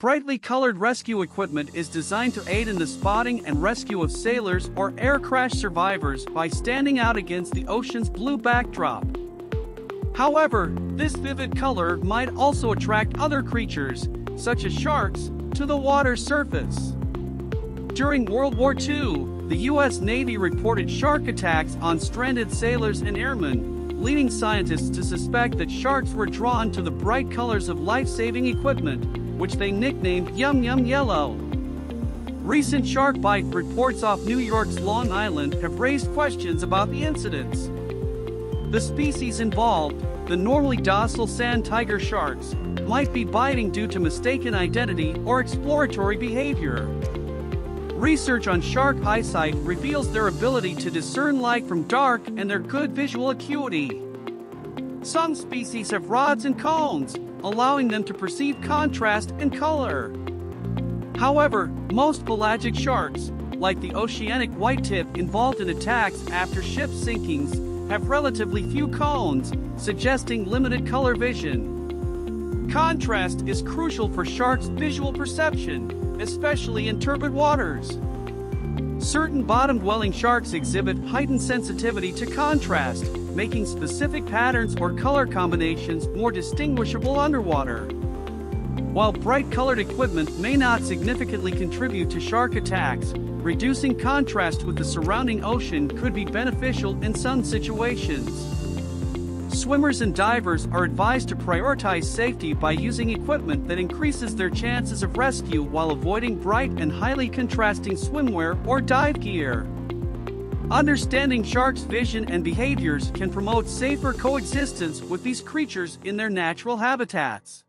Brightly colored rescue equipment is designed to aid in the spotting and rescue of sailors or air crash survivors by standing out against the ocean's blue backdrop. However, this vivid color might also attract other creatures, such as sharks, to the water's surface. During World War II, the U.S. Navy reported shark attacks on stranded sailors and airmen, leading scientists to suspect that sharks were drawn to the bright colors of life saving equipment, which they nicknamed Yum Yum Yellow. Recent shark bite reports off New York's Long Island have raised questions about the incidents. The species involved, the normally docile sand tiger sharks, might be biting due to mistaken identity or exploratory behavior. Research on shark eyesight reveals their ability to discern light from dark and their good visual acuity. Some species have rods and cones, allowing them to perceive contrast and color. However, most pelagic sharks, like the oceanic whitetip involved in attacks after ship sinkings, have relatively few cones, suggesting limited color vision. Contrast is crucial for sharks' visual perception, especially in turbid waters. Certain bottom-dwelling sharks exhibit heightened sensitivity to contrast, making specific patterns or color combinations more distinguishable underwater. While bright-colored equipment may not significantly contribute to shark attacks, reducing contrast with the surrounding ocean could be beneficial in some situations. Swimmers and divers are advised to prioritize safety by using equipment that increases their chances of rescue while avoiding bright and highly contrasting swimwear or dive gear. Understanding sharks' vision and behaviors can promote safer coexistence with these creatures in their natural habitats.